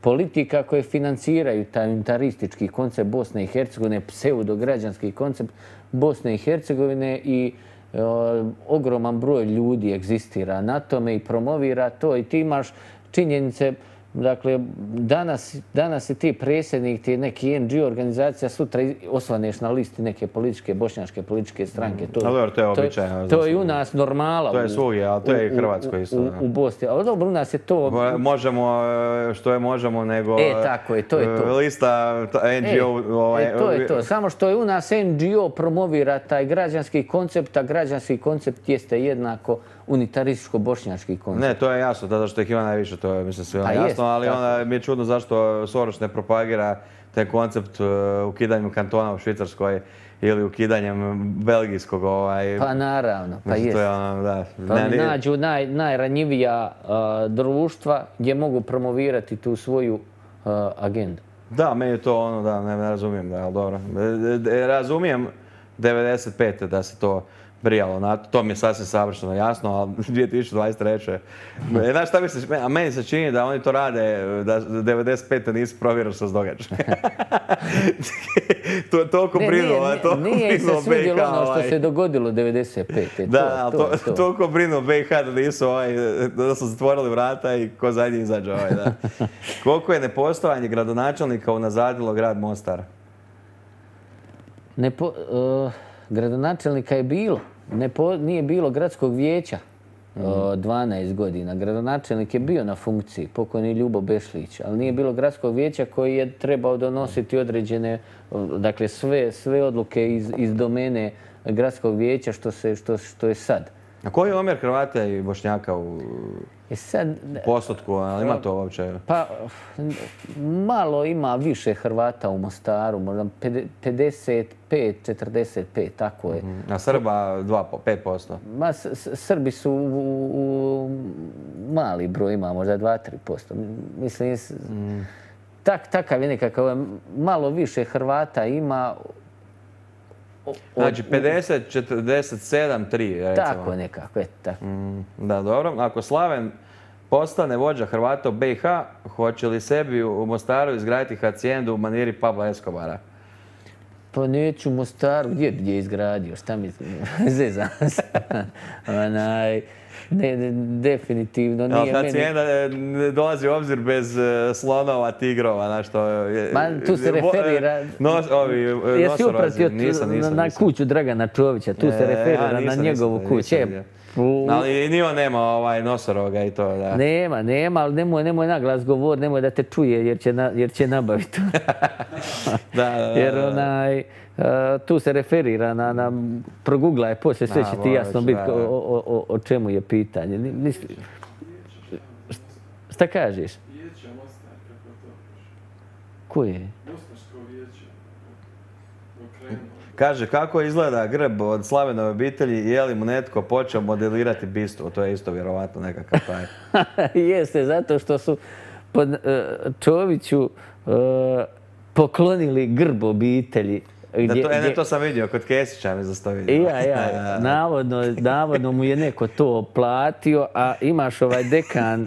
politika koje financiraju unitaristički koncept Bosne i Hercegovine, pseudograđanski koncept Bosne i Hercegovine i e, ogroman broj ljudi egzistira na tome i promovira to. I ti imaš činjenice Dakle, danas, danas je ti predsjednik ti neki NGO organizacija, sutra osvaneš na listi neke političke, bošnjačke političke stranke. To, dobro, to je običajno, To, je i u nas normala. To je svugdje, ali to je i Hrvatskoj isto, U, u Bosni. Ali dobro, u nas je to... Mo- Možemo, e, što je možemo, nego... E, tako je, to je to. e, Lista ta- E, NGO... ovaj, e, to je to. Samo što je u nas NGO promovira taj građanski koncept, a građanski koncept jeste jednako unitarističko-bošnjački koncept. Ne, to je jasno, zato što ih ima najviše, to je mislim svima Pa jasno, jest, ali tako. onda mi je čudno zašto Soros ne propagira taj koncept uh, ukidanjem kantona u Švicarskoj ili ukidanjem belgijskog ovaj... Pa naravno, pa jest. ono, da. Pa ne, nađu naj, najranjivija a, društva gdje mogu promovirati tu svoju a, agendu. Da, meni je to ono, da, ne, ne razumijem, da, ali dobro. E, e, Razumijem 95. da se to brijalo na to, to mi je sasvim savršeno jasno, ali 2023. E, Znaš šta mi se, a meni se čini da oni to rade, da 95. nisu provjerili što se događa. to je toliko Ne, brinu, nije, ovaj, nije, se svidjelo ono što ovaj. se dogodilo 95. Da, to, je to. toliko brinu o BiH da nisu ovaj, da su zatvorili vrata i ko zadnji izađe ovaj, da. Koliko je nepostojanje gradonačelnika unazadilo grad Mostar? Ne po, e, gradonačelnika je bilo. Ne po- nije bilo gradskog vijeća e, 12 godina. Gradonačelnik je bio na funkciji, pokojni Ljubo Bešlić, ali nije bilo gradskog vijeća koji je trebao donositi određene, dakle sve, sve odluke iz, iz domene gradskog vijeća što, se, što, što je sad. A koji je omjer Hrvata i Bošnjaka u E sad, postotku, ali ima to uopće? Pa, malo ima više Hrvata u Mostaru, možda 55, 45, tako je. A Srba 2, po- 5%. Ma, Srbi su u, u mali broj, ima možda 2-3%. Mislim, s- tak, takav je nekakav, malo više Hrvata ima. Znači 50, 47, 3 recimo. Tako nekako, eto tako. Mm, Da, dobro. Ako Slaven postane vođa Hrvata u BiH, hoće li sebi u Mostaru izgraditi hacijendu u maniri Pabla Escobara? Pa neću Mostaru, gdje bi je izgradio, šta mi zezam se. Onaj, ne, ne, definitivno nije meni... hacijenda e, ne dolazi u obzir bez e, slonova, tigrova, znaš što... je- Ma, tu se e, referira- Nos, ovi, Jesi upratio Nisam, na, nisam, na nisam. kuću Dragana Čovića, tu se referira na njegovu kuću. U- Ali ni on nema ovaj nosoroga i to, da. Nema, nema, ali nemoj, nemoj naglas govor, nemoj da te čuje jer će, na, jer će nabaviti. Da, da, da, jer onaj, e, tu se referira na, na proguglaj, poslije sve će ti jasno biti o, o, o, o čemu je pitanje. Ni- nis- Šta kažeš? Vijeća Mostar, kako to kaže. Koje? Mostarsko vijeće. Okrenuo. Kaže, kako izgleda grb od Slavenove obitelji i je li mu netko počeo modelirati bistvo? To je isto vjerovatno nekakav taj. Jeste, zato što su pod e, Čoviću e, poklonili grb obitelji. Da, gdje- to, e, ne, to sam vidio, kod Kesića mi zastavio. I ja, ja, navodno, navodno mu je neko to platio, a imaš ovaj dekan,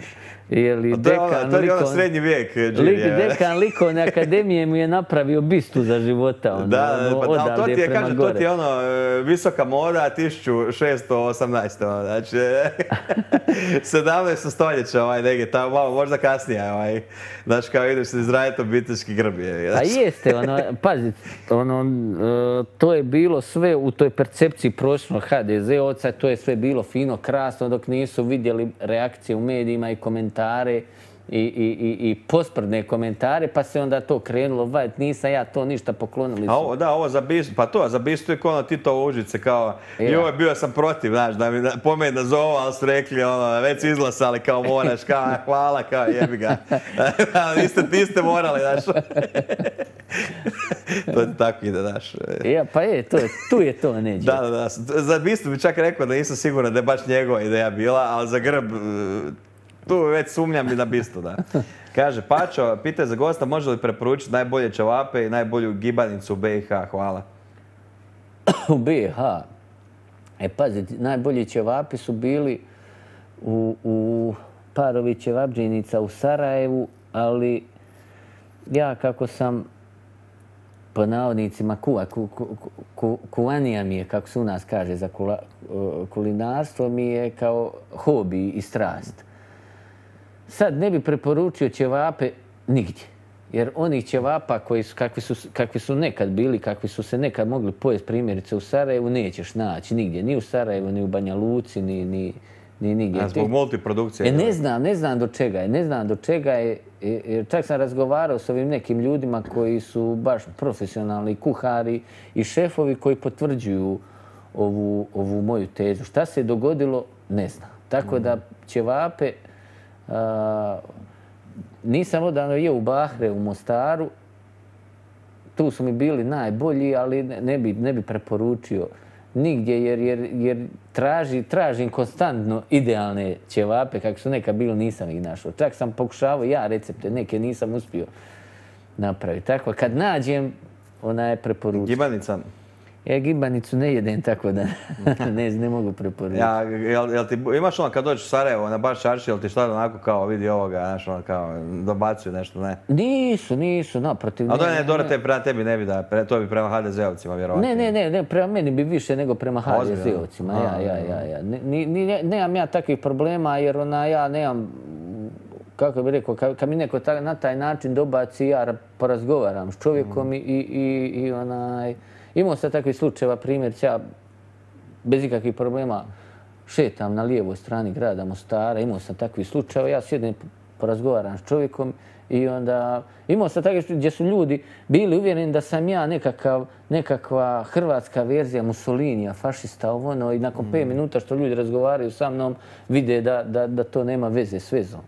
Je li A je ono, dekan to je ono srednji vijek, Lik, Điri, je. dekan likovne akademije mu je napravio bistu za života. Ono, Da, ono, pa, to ti je, kaže, to ti je ono, e, visoka moda 1618. Ono, znači, 17. stoljeća, ovaj, negdje, tamo, malo, možda kasnije, ovaj, znaš, kao ideš se izraditi obiteljski grb, je, A znaš. jeste, ono, pazi, ono, to je bilo sve u toj percepciji prosječnog HDZ-ovca, to je sve bilo fino, krasno, dok nisu vidjeli reakcije u medijima i komentare i, i, i, i posprdne komentare, pa se onda to krenulo, vaj, nisam ja to ništa poklonili A ovo, da, ovo za bistu, pa to, za bistu je kao ono Tito Užice, kao, i ovo je bio sam protiv, znaš, da mi da, po meni nazovu, ali su rekli, ono, već su izglasali, kao moraš, kao, hvala, kao, jebi ga. Da, niste, niste morali, znaš. to tako ide, znaš. Ja, pa je, to je, tu je to neđe. Da, da, da. Za bistu bi čak rekao da nisam siguran da je baš njegova ideja bila, ali za grb, tu već sumnjam i na bistu, da. Kaže, Pačo, pita za gosta, može li preporučiti najbolje čevape i najbolju gibanicu u BiH? Hvala. u BiH. E pazi, najbolji ćevapi su bili u, u parovi u Sarajevu, ali ja kako sam po navodnicima kuva, ku, ku, ku, kuvanija mi je, kako se u nas kaže za kula, kulinarstvo, mi je kao hobi i strast. Sad ne bi preporučio ćevape nigdje. Jer onih ćevapa koji su, kakvi, su, kakvi su nekad bili, kakvi su se nekad mogli pojesti primjerice u Sarajevu, nećeš naći nigdje. Ni u Sarajevu, ni u Banja Luci, ni, ni, ni nigdje. A, zbog multiprodukcije. E, ne znam, ne znam do čega je, ne znam do čega je. e, Jer čak sam razgovarao s ovim nekim ljudima koji su baš profesionalni kuhari i šefovi koji potvrđuju ovu, ovu moju tezu. Šta se dogodilo, ne znam. Tako da ćevape, a, nisam odavno jeo u Bahre u Mostaru, tu su mi bili najbolji, ali ne, bi, ne bi preporučio nigdje jer, jer, jer traži, tražim konstantno idealne ćevape, kako su nekad bili, nisam ih našao. Čak sam pokušavao ja recepte, neke nisam uspio napraviti. Tako, kad nađem, ona je preporučio. Gibanica. Ja gibanicu ne jedem, tako da ne, ne mogu preporučiti. Ja, jel, jel ti, imaš ono kad dođeš u Sarajevo na baš čarši, jel ti šta onako kao vidi ovoga, znaš, ono kao dobacuju nešto, ne? Nisu, nisu, naprotiv. A to ne, dobro, te prema tebi ne bi da, pre- to bi prema HDZ-ovcima vjerovatno. Ne, ne, ne, ne, prema meni bi više nego prema? HDZ-ovcima. Ja, ja, ja, ja. Ni, ni, nemam ja takvih problema jer ona, ja nemam, kako bih rekao, kad, mi neko ta- na taj način dobaci, ja ra- porazgovaram s čovjekom i, i, i, i onaj, imao sam takvih slučajeva, primjer, ja bez ikakvih problema šetam na lijevoj strani grada Mostara, imao sam takvih slučajeva, ja sjednem, porazgovaram s čovjekom i onda imao sam takve gdje su ljudi bili uvjereni da sam ja nekakav, nekakva hrvatska verzija Mussolinija, fašista, ovo ono, i nakon 5 minuta što ljudi razgovaraju sa mnom vide da, da, da to nema veze s vezom.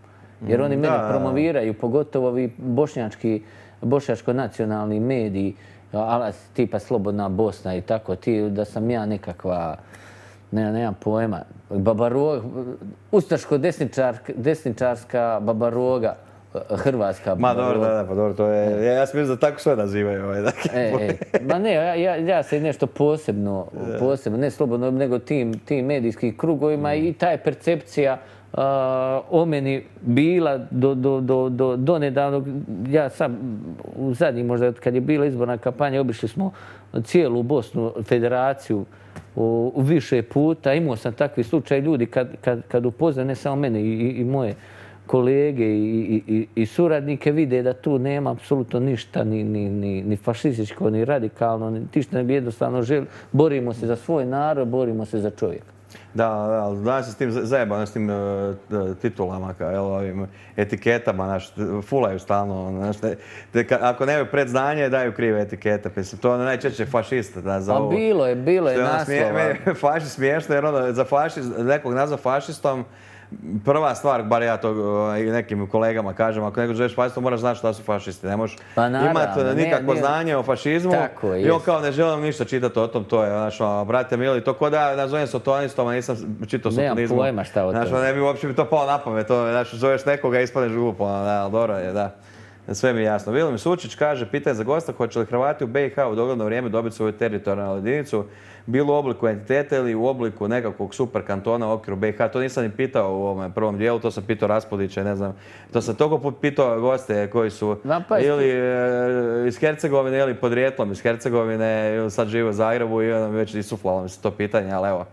Jer oni mene da. promoviraju, pogotovo ovi bošnjački, bošnjačko-nacionalni mediji, ala tipa Slobodna Bosna i tako, ti, da sam ja nekakva, ne, nemam pojma, babarog, ustaško desničarska babaroga, hrvatska Ma babaroga. dobro, da, da, pa dobro, to je, ja, ja sam da tako sve nazivaju. Ovaj, dakle. E, e, ma ne, ja, ja, se nešto posebno, posebno, ne slobodno, nego tim, tim medijskim krugovima i ta je percepcija o meni bila do, do, do, nedavnog, ja sam u zadnjih možda kad je bila izborna kampanja, obišli smo cijelu Bosnu, federaciju više puta. Imao sam takvi slučaj ljudi kad, kad, kad upozna ne samo mene i, moje kolege i, suradnike vide da tu nema apsolutno ništa ni, fašističko, ni radikalno, ni tišta nego jednostavno žel, borimo se za svoj narod, borimo se za čovjeka. Da, da, danas se s tim zajebano, s tim t- titulama, kao, jel, ovim etiketama, znaš, fulaju stalno, ono, znaš, te- te ka- ako nemaju predznanje, daju krive etikete, mislim, to je ono najčešće fašista, da, za A ovo. bilo je, bilo je ono naslova. meni je smiješno, jer ono, za fašist, nekog nazva fašistom, prva stvar, bar ja to ovaj, nekim kolegama kažem, ako nekog želiš fašistom, moraš znati šta su fašisti. Ne možeš Pa imati ne- nikakvo ne- znanje o fašizmu Tako i on kao ne želim ništa čitati o tom, to je, znaš, ono, brate mili, to ko da ja nazovem sotonistom, a nisam čitao Nemam sotonizmu. pojma šta o Znaš, tome. ono, ne bi uopće mi to palo na pamet, to, znaš, zoveš nekoga i ispadneš glupo, ono, da, dobro je, da. Sve mi je jasno. Vilim Sučić kaže, pitanje za gosta, hoće li Hrvati u BiH u dogledno vrijeme dobiti svoju teritorijalnu jedinicu, bilo u obliku entiteta ili u obliku nekakvog super kantona u okviru BiH. To nisam ni pitao u ovom prvom dijelu, to sam pitao Raspudića, i ne znam. To sam toliko put pitao goste koji su pa ili e, iz Hercegovine ili podrijetlom iz Hercegovine, ili sad žive u Zagrebu i onda mi već isuflalo mi se to pitanje, ali evo.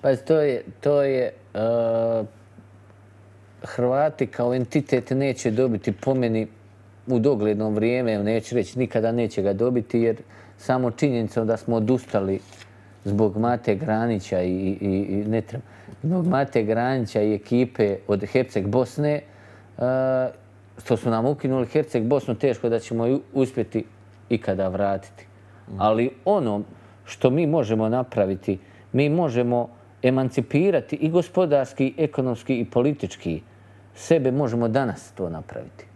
Pa to je, to je uh, Hrvati kao entitet neće dobiti po meni u dogledno vrijeme, neću reći nikada neće ga dobiti jer samo činjenicom da smo odustali zbog Mate Granića i, i, i ne treba, zbog Mate Granića i ekipe od Herceg Bosne, uh, što su nam ukinuli Herceg Bosnu, teško da ćemo ju uspjeti ikada vratiti. Ali ono što mi možemo napraviti, mi možemo emancipirati i gospodarski, i ekonomski i politički. Sebe možemo danas to napraviti.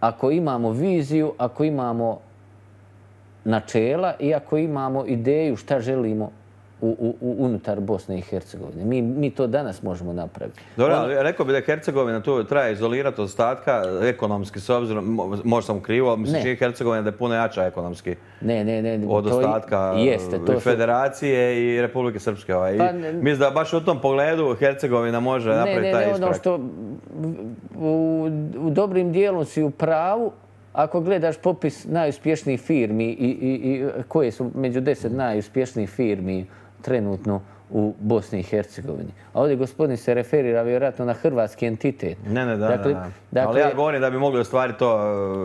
Ako imamo viziju, ako imamo načela i ako imamo ideju šta želimo u, u, u, unutar Bosne i Hercegovine. Mi, mi to danas možemo napraviti. Dobro, ali rekao bi da je Hercegovina tu treba izolirati od ostatka ekonomski s obzirom, mo- možda sam krivo, ali mislim Ne. čini Hercegovina da je puno jača ekonomski Ne, ne, ne. od to ostatka Jeste, i su, Federacije i Republike Srpske. Ovaj. Pa ne- mislim da baš u tom pogledu Hercegovina može ne, napraviti ne, taj ne, iskorak. ono što u, u dobrim dijelu si u pravu, ako gledaš popis najuspješnijih firmi i, i, i koje su među deset najuspješnijih firmi trenutno u Bosni i Hercegovini. A ovdje gospodin se referira vjerojatno na hrvatski entitet. Ne, ne, da, Dakle- da, da. dakle- Ali ja govorim da bi mogli ostvariti to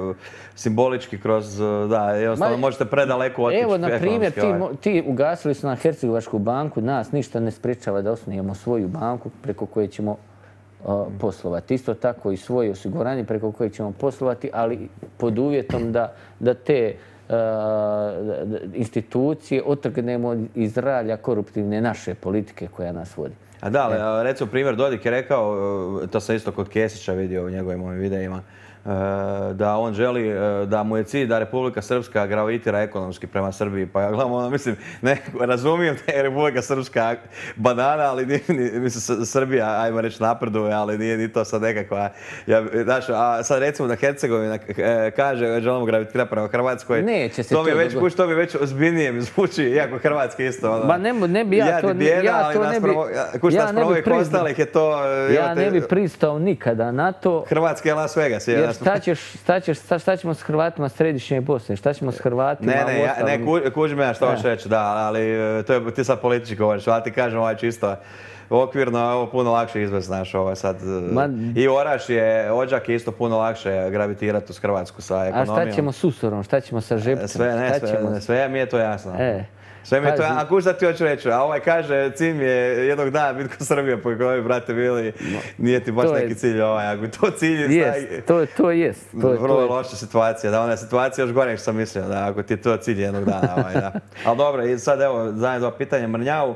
uh, simbolički kroz, uh, da, jednostavno Ma, možete predaleko otići Evo, na primjer, ti, ovaj. ti ugasili su na Hercegovačku banku, nas ništa ne sprečava da osnujemo svoju banku preko koje ćemo poslovati. Isto tako i svoje osiguranje preko koje ćemo poslovati, ali pod uvjetom da, da te institucije otrgnemo iz ralja koruptivne naše politike koja nas vodi. A da, ali a, recimo primjer Dodik je rekao, uh, to sam isto kod Kesića vidio u njegovim ovim videima, da on želi, uh, da mu je cilj da Republika Srpska gravitira ekonomski prema Srbiji. Pa ja gledam, ono, mislim, ne, razumijem da je Republika Srpska banana, ali nije, ni- mislim, Srbija, ajmo reći, napreduje, ali nije ni to sad nekakva, ja, znaš, a sad recimo da Hercegovina eh, kaže želimo gravitirati prema Hrvatskoj, Neće se to mi to već, kuš, to mi već ozbiljnije mi zvuči, iako Hrvatska isto, ono, Ma ne, ne bi ja to, ja to ne bi, kuš, ja ne bi ostalih je to... ja ne bi pristao nikada na to, Hrvatska je Las Vegas. Je, Šta, ćeš, šta, ćeš, šta, šta ćemo s Hrvatima središnje Bosne? Šta ćemo s Hrvatima Ne, ne, ja, ne, ku- kužim ja što Da. hoćeš reći, da, ali e, to je, ti sad politički govoriš, ali ti kažem ovaj čisto okvirno, je ovo puno lakše izvesti, znaš, ovo sad. e, Ma- I Oraš je, Ođak je isto puno lakše gravitirati uz Hrvatsku sa A ekonomijom. šta ćemo s Usorom? Šta ćemo sa Žepcem? Sve, ne, sve, ćemo... sve mi je to jasno. E, Sve mi to. A kuš ti hoću reći? A ovaj kaže, cilj mi je jednog dana biti ko Srbija, po kojoj, brate, bili, nije ti baš to je- neki cilj ovaj. Ako to cilj je, Jest, to, to jest. To, je- vrlo to je, loša situacija, da ona je situacija još gore što sam mislio, da ako ti je to cilj jednog dana. Ovaj, da. Ali dobro, i sad evo, zadnje dva pitanja Mrnjavu.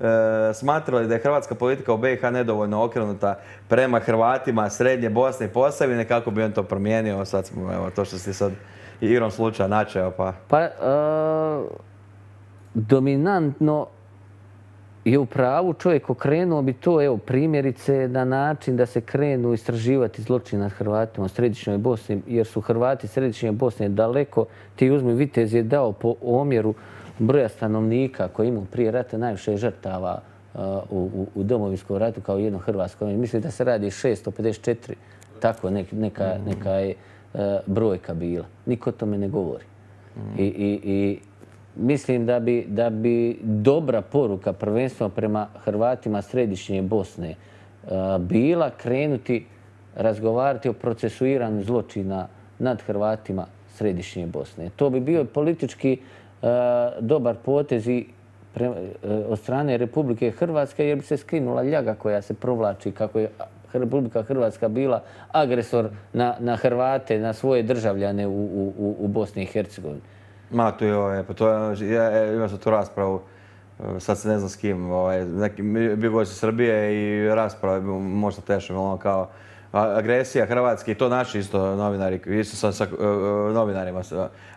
E, smatrali da je hrvatska politika u BiH nedovoljno okrenuta prema Hrvatima Srednje Bosne i Posavine, kako bi on to promijenio? Sad smo, evo, to što si sad igrom slučaja načeo, pa... Pa, e, dominantno je u pravu čovjek okrenuo bi to, evo, primjerice na način da se krenu istraživati zločin nad Hrvatima u Središnjoj Bosni, jer su Hrvati Središnje Bosne daleko, ti uzmi Vitez je dao po omjeru broja stanovnika koji imaju prije rata najviše žrtava e, u, domovinskom ratu kao jedno hrvatsko. Mislim da se radi 654, tako nek- neka, neka je e, brojka bila. Niko o tome ne govori. I, i, i mislim da bi, da bi dobra poruka prvenstveno prema Hrvatima središnje Bosne e, bila krenuti razgovarati o procesuiranju zločina nad Hrvatima središnje Bosne. To bi bio politički e, dobar potez i e, od strane Republike Hrvatske jer bi se skinula ljaga koja se provlači kako je Republika Hrvatska bila agresor na, na Hrvate, na svoje državljane u, u- u Bosni i Hercegovini. Ma, tu je, ovaj, pa to je, ja, ja, imao sam tu raspravu, e, sad se ne znam s kim, ovaj, neki, bio gost Srbije i rasprava je možda teška, ono kao, agresija Hrvatske i to naši isto novinari, isto sa, sa e, e, novinarima.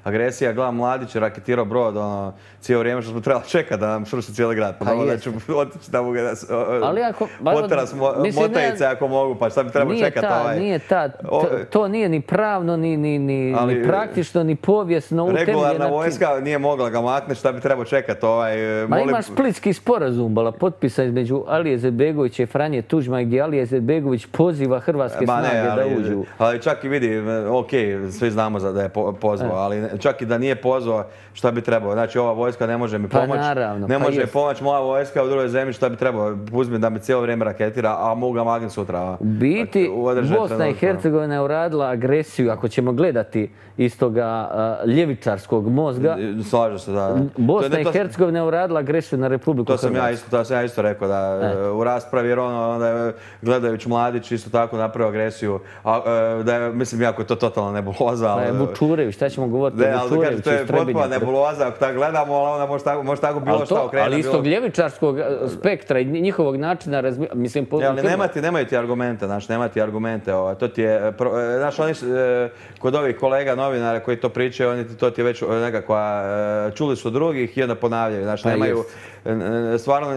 Agresija, gledam Mladić je raketirao brod, ono, cijelo vrijeme što smo trebali čekati da nam sruši cijeli grad. Pa, Pa dobro da ću otići da mu ga nas- o- o- Ali ako- ba- poteras mo- mislim, ne- motajice ako mogu, pa šta bi trebao nije čekati ovaj... nije ta, to, to nije ni pravno, ni, ni, ni, Ali- ni praktično, ni povijesno Regularna vojska nije mogla ga maknuti, šta bi trebao čekati ovaj... e, Ma molim- imaš splitski sporazum, bala potpisan između Alije Zedbegovića i Franje Tuđmana gdje Alije Zedbegović poziva hrvatske Ma snage ne, ali, da uđu. ali čak i vidi, ok, svi znamo za da je po- pozvao, ali čak i da nije pozvao, šta bi trebao? Znači ova vojska ne može mi Pa pomoći, naravno, ne pa može mi jest. pomoći moja vojska u drugoj zemlji, šta bi trebao? Uzmi da me cijelo vrijeme raketira, a mogu ga magnet sutra. biti, Bosna i. Hercegovina je uradila agresiju, ako ćemo gledati iz toga a, ljevičarskog mozga, Slažem se, da. da. To Bosna i to- Hercegovina je uradila agresiju na Republiku To sam ja isto, to sam ja isto rekao da e, u raspravi jer ono onda je Gledajuć Mladić isto tako napravio agresiju, a, e, da je, mislim jako je to totalna nebuloza, Pa je. Vučurević, šta ćemo govoriti o ali Vučureviću to je potpuna nebuloza, ako tako gledamo, ali onda može tako, može tako bilo Ali, šta okrenuti. ali iz bilo- tog ljevičarskog spektra i njihovog načina razmišljanja, mislim, po, E, ali nema ti, nemaju ti argumente, znaš, nema ti argumente. Ovo. To ti je, e, e, znaš, oni, e, kod ovih kolega novinara koji to pričaju, oni ti, to ti već e, nekakva, e, čuli su drugih i onda ponavljaju, znaš, Pa nemaju, jest. e, stvarno,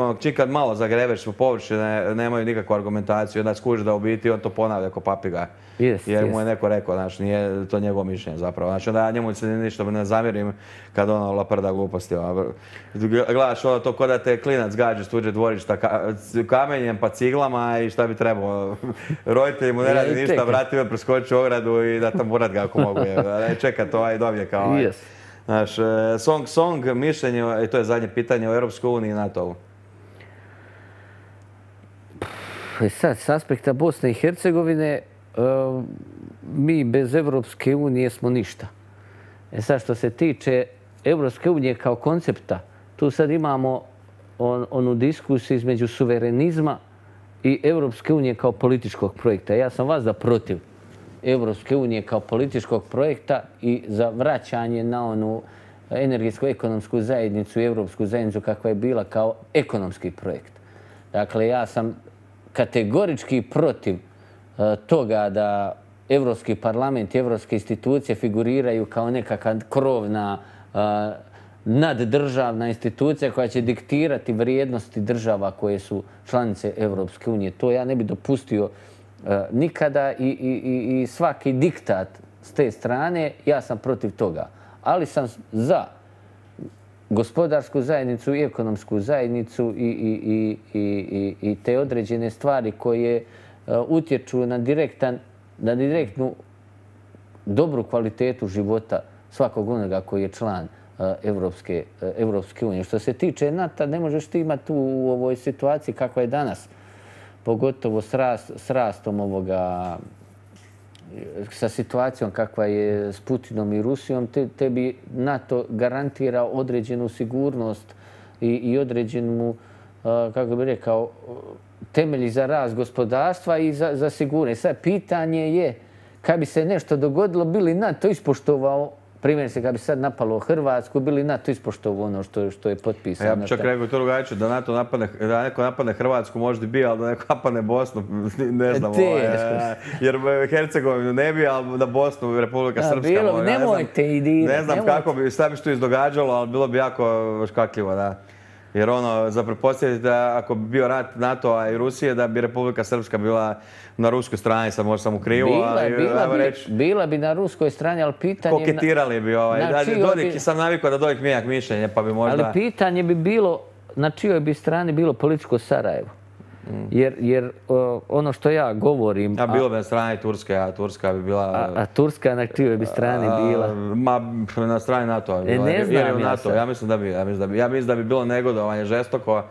ono, čim kad malo zagrebeš u površine, nemaju nikakvu argumentaciju, onda skužiš da u biti on to ponavlja ko papiga. Jest, jer mu jest. je neko rekao, znaš, nije to njegovo mišljenje zapravo. Znači, onda ja njemu se ništa ne zamjerim kad ono laprda gluposti. ono. Gledaš ono to ko da te klinac gađa s tuđe dvorišta ka- kamenjem pa ciglama i šta bi trebalo. Roditelji mu ne radi i ništa, vrati me, preskoči ogradu i da tamburat ga ako mogu. je. Ne čekat ovaj dobije kao ovaj. Yes. Znaš, e, Song Song, mišljenje, i to je zadnje pitanje o Europskoj uniji i NATO-u. E sad, s aspekta Bosne i Hercegovine, e, mi bez Evropske unije smo ništa. E sad, što se tiče Evropske unije kao koncepta, tu sad imamo on- onu diskusiju između suverenizma i Evropske unije kao političkog projekta. Ja sam vas za protiv Evropske unije kao političkog projekta i za vraćanje na onu energetsku ekonomsku zajednicu i Evropsku zajednicu kakva je bila kao ekonomski projekt. Dakle, ja sam kategorički protiv toga da Evropski parlament i evropske institucije figuriraju kao nekakva krovna e, naddržavna institucija koja će diktirati vrijednosti država koje su članice Evropske unije. To ja ne bi dopustio e, nikada i, svaki diktat s te strane, ja sam protiv toga. Ali sam za gospodarsku zajednicu i ekonomsku zajednicu i, i, te određene stvari koje e, utječu na, direktan, na direktnu dobru kvalitetu života svakog onoga koji je član Evropske, e, Evropske unije. Što se tiče NATO, ne možeš ti imati u ovoj situaciji kakva je danas, pogotovo s, rast, s rastom ovoga sa situacijom kakva je s Putinom i Rusijom, te, tebi NATO garantira određenu sigurnost i, određenu, kako bi rekao, temelji za rast gospodarstva i za, za sigurnost. Sad, pitanje je, kad bi se nešto dogodilo, bili NATO ispoštovao Primjer se, kad bi sad napalo Hrvatsku, bili NATO ispoštovao ono što, što je potpisano. ja bih čak rekao to drugačije, da NATO napadne, da neko napadne Hrvatsku možda bi, ali da neko napadne Bosnu, ne znam. Teško. ovaj, jer Hercegovinu ne bi, ali da Bosnu, Republika Da, Srpska. bilo bi, ne znam- Ne znam nemojte. kako bi, šta bi što izdogađalo, ali bilo bi jako škakljivo, da. Jer ono, za pretpostaviti da ako bi bio rat NATO-a i Rusije, da bi Republika Srpska bila na ruskoj strani, sad možda sam u krivu, Bila, ali bila, bi, reći, bila bi na ruskoj strani, ali pitanje... koketirali bi ovaj. Da, Dodik, bi- sam navikao da Dodik mijenjak mišljenje, pa bi možda... Ali pitanje bi bilo na čijoj bi strani bilo političko Sarajevo. Jer, jer o, ono što ja govorim, Mm. A bilo bi na strani Turske, a Turska bi bila... a, a Turska na čijoj bi strani a, bila. Ma, na strani NATO-a bi E, ne jer- znam jer u ja NATO, ja mislim da bi, ja mislim da bi, ja mislim da bi bilo negodovanje žestoko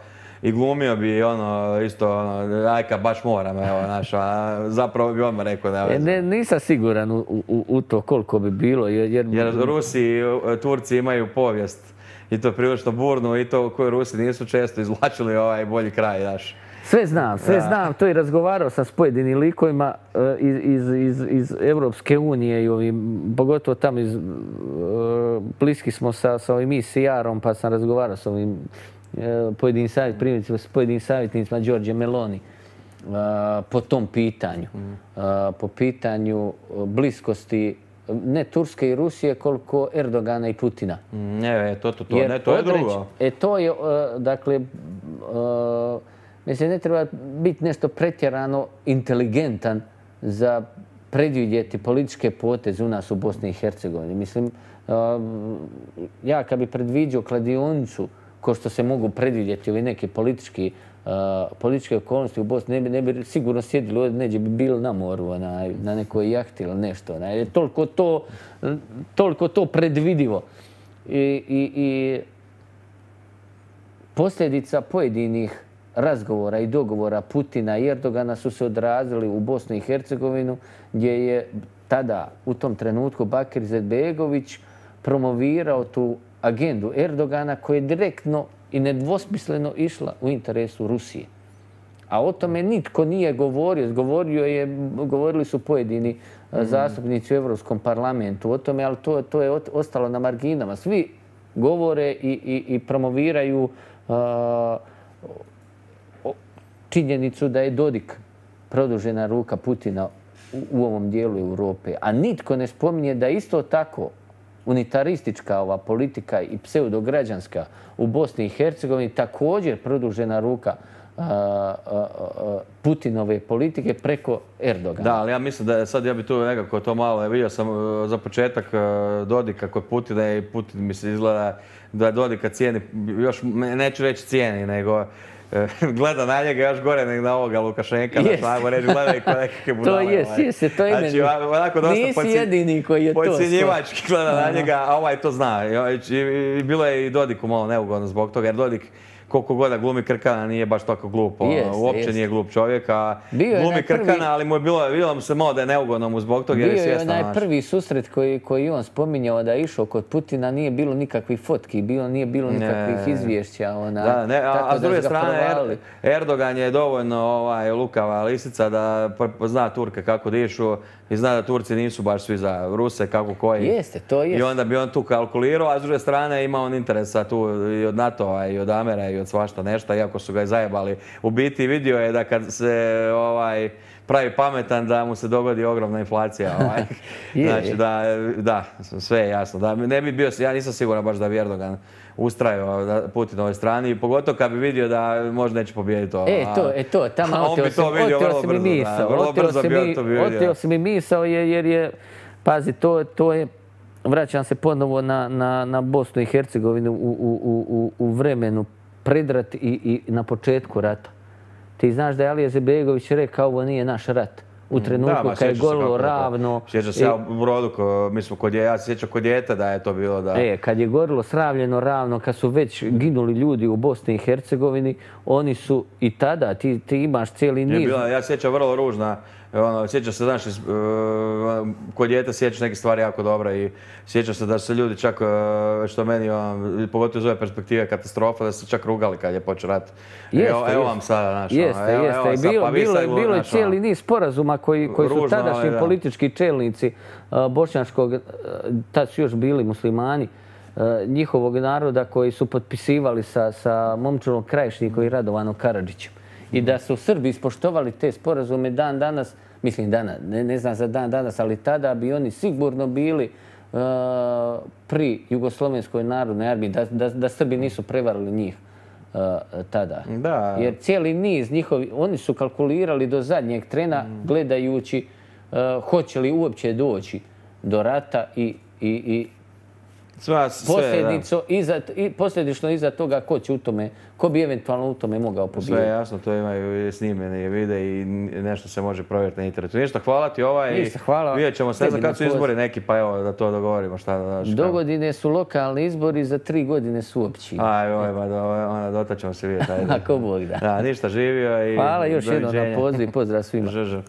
i glumio bi ono, isto ono, ajka, baš moram, evo, znaš, a zapravo bi odmah rekao da E, ne, nisam siguran u, u, u to koliko bi bilo, jer, jer, Jer Rusi i Turci imaju povijest i to prilično burnu i to koju Rusi nisu često izvlačili ovaj bolji kraj, znaš. Sve znam, sve znam. To i razgovarao sam s pojedinim likovima e, iz, iz, iz, iz Evropske unije i ovim, pogotovo tamo iz, e, bliski smo sa, sa ovim ICR-om pa sam razgovarao s ovim e, pojedinim savjet, primjerice s pojedinim savjetnicima Đorđe Meloni po tom pitanju. A, po pitanju bliskosti ne Turske i Rusije koliko Erdogana i Putina. Mm, Ne, to, to, to, Jer ne, to je odreć- drugo. E to je, dakle, mislim, ne treba biti nešto pretjerano inteligentan za predvidjeti političke poteze u nas u Bosni i Hercegovini. Mislim, e, ja kad bi predviđao kladionicu, ko što se mogu predvidjeti ili neke politički, e, političke okolnosti u Bosni, ne bi, sigurno sjedili ovdje, neđe bi bili na moru, onaj, na nekoj jahti ili nešto. Onaj. Je Toliko to, toliko to predvidivo. I, i, i posljedica pojedinih razgovora i dogovora Putina i Erdogana su se odrazili u Bosnu i Hercegovinu gdje je tada u tom trenutku Bakir Izetbegović promovirao tu agendu Erdogana koja je direktno i nedvosmisleno išla u interesu Rusije. A o tome nitko nije govorio. Govorio je, govorili su pojedini a, zastupnici u Europskom parlamentu o tome, ali to, to je ostalo na marginama. Svi govore i, i, i promoviraju o- činjenicu da je Dodik produžena ruka Putina u, ovom dijelu Europe. A nitko ne spominje da isto tako unitaristička ova politika i pseudograđanska u Bosni i Hercegovini također produžena ruka Putinove politike preko Erdogana. Da, ali ja mislim da sad ja bi tu nekako to malo, vidio sam e, za početak e, Dodika kod Putina i Putin mi se izgleda da Dodika cijeni, još neću reći cijeni, nego gleda na njega još gore nego na ovoga Lukašenka, Jest. da ajmo reći, gleda i kao nekakve budale. jest, ovaj. jest, to je Znači, meni- onako dosta Nisi podci- jedini koji je to Podcjenjivački gleda na njega, a ovaj to zna. I, i, i bilo je i Dodiku malo neugodno zbog toga, jer Dodik koliko god da glumi Krkana nije baš tako glup. ono, uopće nije glup čovjek, a Bio je glumi prvi- Krkana, ali mu je bilo, bilo mu se malo da je neugodno mu zbog toga jer Bio je je svjestan. onaj prvi susret koji, koji on spominjao da je išao kod Putina, nije bilo nikakvih fotki, bilo, nije bilo nikakvih Ne. izvješća. Ona, Da, ne, a, s druge strane, Er-. Erdogan je dovoljno ovaj, lukava lisica da zna Turke kako dišu i zna da Turci nisu baš svi za Ruse kako koji. Jeste, to I jest. onda bi on tu kalkulirao, a s druge strane ima on interesa tu i od NATO-a i od Amera i od svašta nešto, iako su ga i zajebali. U biti vidio je da kad se ovaj, pravi pametan da mu se dogodi ogromna inflacija. Ovaj. Znači da, da, sve je jasno. Da, ne bi bio, ja nisam siguran baš da bi Erdogan ustrajao na Putinovoj strani, pogotovo kad bi vidio da možda neće pobijediti ovo. E, to, e, to, tamo oteo to vidio oteo si mi misao. vrlo brzo bi on to vidio. Oteo si mi misao jer, jer je, pazi, to, to je, vraćam se ponovo na, na, na Bosnu i Hercegovinu u, u, u, u vremenu predrat i, i na početku rata. Ti znaš da je Alija Zebegović rekao ovo nije naš rat. U trenutku kad je gorilo je to. ravno. Sjećam se ja u brodu, ko, mi smo kod dje, ja se sjećam kod djeta da je to bilo da... E, kad je gorilo sravljeno ravno, kad su već ginuli ljudi u Bosni i Hercegovini, oni su i tada, ti, ti imaš cijeli Je niz. bila, ja se sjećam vrlo ružna, ono, se, znaš, iz, uh, kod djeta sjećaš neke stvari jako dobre i sjećam se da su se ljudi čak, uh, što meni, ono, pogotovo iz ove perspektive katastrofa, da su se čak rugali kad je počeo rat. Jeste, evo, evo jeste. vam sada, znaš, Jeste, ono, evo, jeste. evo I sad, bilo, pa bilo, sad, bilo je ono. cijeli niz sporazuma koji, koji su tadašnji da. politički čelnici uh, bošnjačkog, tad su još bili muslimani, njihovog naroda koji su potpisivali sa, sa Momčilom Krajišnikom i Radovanom Karadžićem. I da su Srbi ispoštovali te sporazume dan danas, mislim dana, ne, ne znam za dan danas, ali tada bi oni sigurno bili uh, pri Jugoslovenskoj narodnoj armiji, da, da, da Srbi nisu prevarili njih uh, tada. Da. Jer cijeli niz njihovi, oni su kalkulirali do zadnjeg trena gledajući uh, hoće li uopće doći do rata i, i, i Sve, posljedico, iza, i posljedično iza toga ko će u tome, ko bi eventualno u tome mogao Sve je jasno, to imaju i snimljene i vide i nešto se može provjeriti na internetu. Ništa, hvala ti ovaj. Ništa, hvala Vidjet ćemo se, znam kad su izbori neki, pa evo da to dogovorimo šta da daš. Do godine su lokalni izbori, za tri godine su opći. Aj, oj, do, onda dota ćemo se vidjeti. Ako Bog da. Da, ništa živio i Hvala još jednom na poziv, pozdrav svima. Ž, ž.